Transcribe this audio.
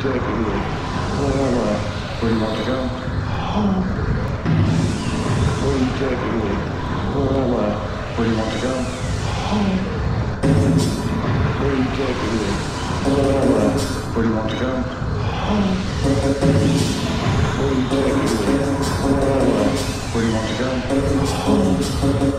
taking me? Where am I? Where do you want to go? Home. Where are you taking me? Where am I? Where do you want to go? Home. Where are you taking me? Where am I? Where do you want to go? Home. Where are you taking me? Where am I? Where do you want to go? Home.